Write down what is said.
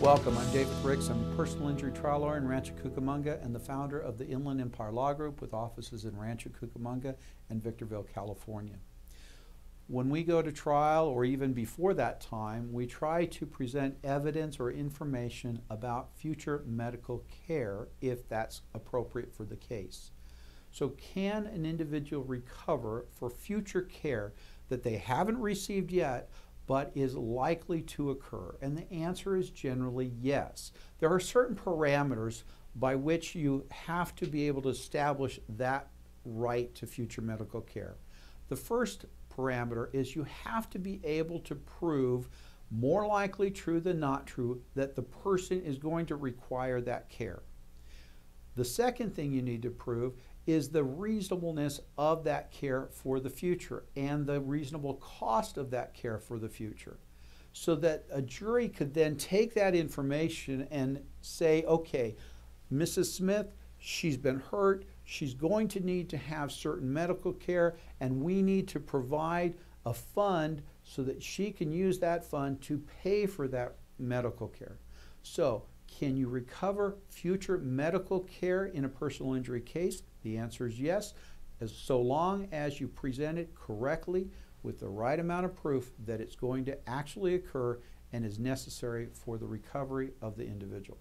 Welcome, I'm David Ricks. I'm a personal injury trial lawyer in Rancho Cucamonga and the founder of the Inland Empire Law Group with offices in Rancho Cucamonga and Victorville, California. When we go to trial, or even before that time, we try to present evidence or information about future medical care if that's appropriate for the case. So, can an individual recover for future care that they haven't received yet, but is likely to occur? And the answer is generally yes. There are certain parameters by which you have to be able to establish that right to future medical care. The first parameter is you have to be able to prove more likely true than not true that the person is going to require that care. The second thing you need to prove is the reasonableness of that care for the future and the reasonable cost of that care for the future. So that a jury could then take that information and say, okay, Mrs. Smith, she's been hurt, she's going to need to have certain medical care, and we need to provide a fund so that she can use that fund to pay for that medical care. So, can you recover future medical care in a personal injury case? The answer is yes, as so long as you present it correctly with the right amount of proof that it's going to actually occur and is necessary for the recovery of the individual.